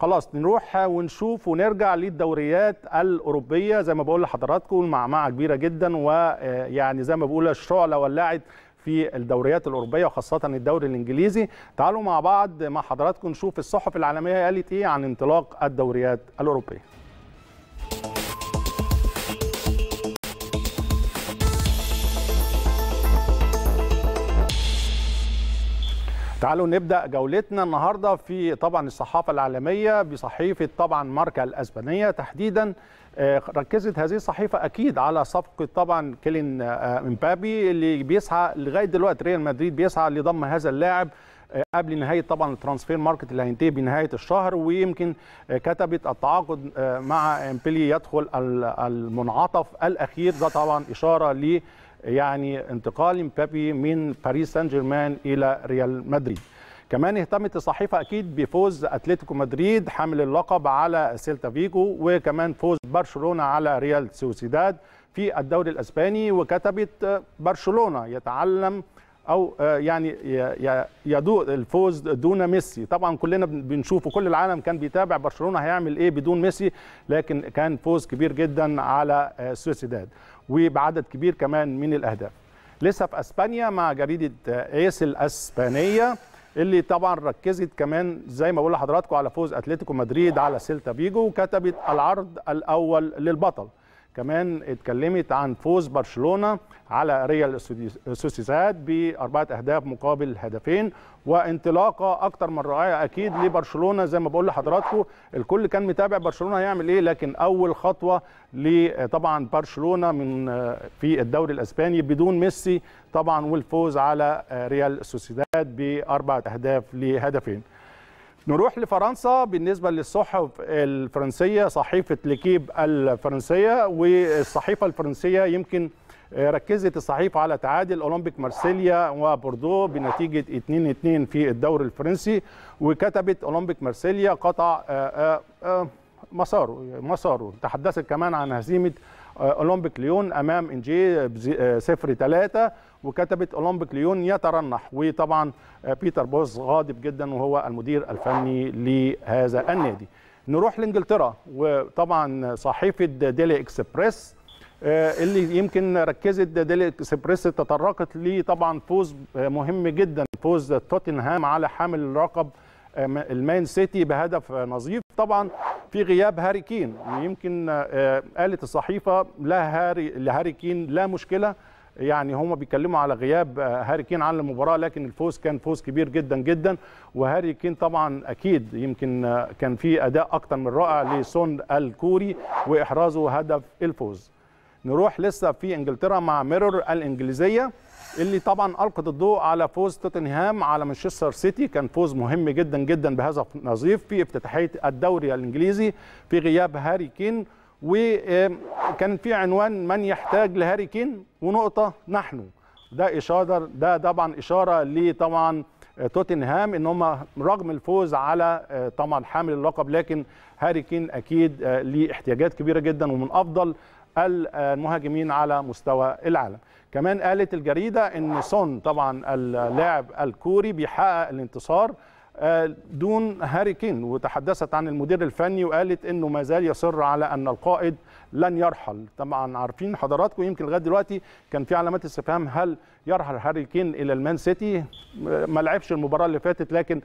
خلاص نروح ونشوف ونرجع للدوريات الأوروبية. زي ما بقول لحضراتكم معمعة كبيرة جدا ويعني زي ما بقول الشعلة ولعت في الدوريات الأوروبية وخاصة الدوري الإنجليزي. تعالوا مع بعض مع حضراتكم نشوف الصحف العالمية قالت إيه عن انطلاق الدوريات الأوروبية. تعالوا نبدأ جولتنا النهارده في طبعا الصحافة العالمية بصحيفة طبعا ماركا الأسبانية. تحديدا ركزت هذه الصحيفة أكيد على صفقة طبعا كيلين امبابي اللي بيسعى لغاية دلوقتي ريال مدريد بيسعى لضم هذا اللاعب قبل نهاية طبعا ال transfer market اللي هينتهي بنهاية الشهر. ويمكن كتبت التعاقد مع امبابي يدخل المنعطف الأخير. ده طبعا إشارة ل يعني انتقال مبابي من باريس سان جيرمان إلى ريال مدريد. كمان اهتمت الصحيفة أكيد بفوز أتلتيكو مدريد حامل اللقب على سيلتا فيجو وكمان فوز برشلونة على ريال سوسيداد في الدوري الإسباني وكتبت برشلونة يتعلم أو يعني يدوق الفوز دون ميسي. طبعا كلنا بنشوفه كل العالم كان بيتابع برشلونة هيعمل إيه بدون ميسي لكن كان فوز كبير جدا على سوسيداد وبعدد كبير كمان من الأهداف. لسه في أسبانيا مع جريدة آس الأسبانية اللي طبعا ركزت كمان زي ما بقول لحضراتكم على فوز أتلتيكو مدريد على سيلتا فيجو وكتبت العرض الأول للبطل. كمان اتكلمت عن فوز برشلونة على ريال سوسيداد بأربعة أهداف مقابل هدفين وانطلاقة أكتر من رائعة أكيد لبرشلونة. زي ما بقول لحضراتكم الكل كان متابع برشلونة هيعمل إيه لكن أول خطوة لطبعا برشلونة من في الدوري الأسباني بدون ميسي طبعا والفوز على ريال سوسيداد بأربعة أهداف لهدفين. نروح لفرنسا بالنسبة للصحف الفرنسية صحيفة لكيب الفرنسية والصحيفة الفرنسية يمكن ركزت الصحيفة على تعادل أولمبيك مارسيليا وبوردو بنتيجة 2-2 في الدوري الفرنسي وكتبت أولمبيك مارسيليا قطع مساره مساره. تحدثت كمان عن هزيمة أولمبيك ليون أمام أنجيه صفر ثلاثة وكتبت أولمبيك ليون يترنح. وطبعا بيتر بوز غاضب جدا وهو المدير الفني لهذا النادي. نروح لإنجلترا. وطبعا صحيفة ديلي اكسبريس اللي يمكن ركزت ديلي اكسبريس تطرقت ليه طبعا فوز مهم جدا فوز توتنهام على حامل اللقب المان سيتي بهدف نظيف. طبعا في غياب هاري كين يمكن قالت الصحيفة لا هاري لهاري كين لا مشكلة. يعني هم بيتكلموا على غياب هاري كين عن المباراة لكن الفوز كان فوز كبير جدا جدا. وهاري كين طبعا أكيد يمكن كان في أداء أكتر من رائع لسون الكوري وإحرازه هدف الفوز. نروح لسه في إنجلترا مع ميرور الإنجليزية اللي طبعا ألقت الضوء على فوز توتنهام على مانشستر سيتي. كان فوز مهم جدا جدا بهذا النظيف في افتتاحية الدوري الإنجليزي في غياب هاري كين. وكان في عنوان من يحتاج لهاري كين ونقطة نحن. ده إشارة ده طبعا إشارة لطبعا توتنهام إن هم رغم الفوز على طبعا حامل اللقب لكن هاري كين أكيد ليه احتياجات كبيرة جدا ومن أفضل المهاجمين على مستوى العالم. كمان قالت الجريدة أن سون طبعا اللاعب الكوري بيحقق الانتصار دون هاري كين وتحدثت عن المدير الفني وقالت إنه ما زال يصر على أن القائد لن يرحل. طبعا عارفين حضراتكم يمكن لغاية دلوقتي كان في علامات استفهام هل يرحل هاري كين إلى المان سيتي؟ ما لعبش المباراة اللي فاتت لكن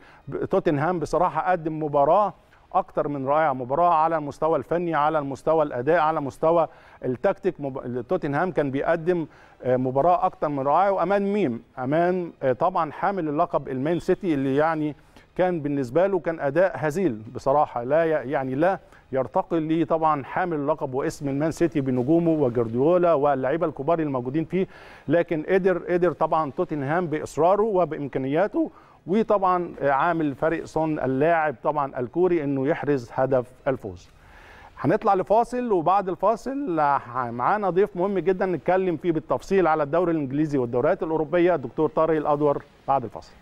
توتنهام بصراحة قدم مباراة أكتر من رائعه مباراة على المستوى الفني على المستوى الأداء على مستوى التكتيك. توتنهام كان بيقدم مباراة أكتر من رائعة وأمان ميم. أمان طبعا حامل اللقب المان سيتي اللي يعني كان بالنسبة له كان أداء هزيل بصراحة. لا يعني لا يرتقي ليه طبعا حامل اللقب واسم المان سيتي بنجومه وجارديولا واللعيبة الكبار الموجودين فيه. لكن قدر قدر طبعا توتنهام بإصراره وبإمكانياته وطبعا عامل فريق صن اللاعب طبعا الكوري إنه يحرز هدف الفوز. هنطلع لفاصل وبعد الفاصل معانا ضيف مهم جدا نتكلم فيه بالتفصيل على الدوري الإنجليزي والدوريات الأوروبية الدكتور طارق الأدور. بعد الفاصل.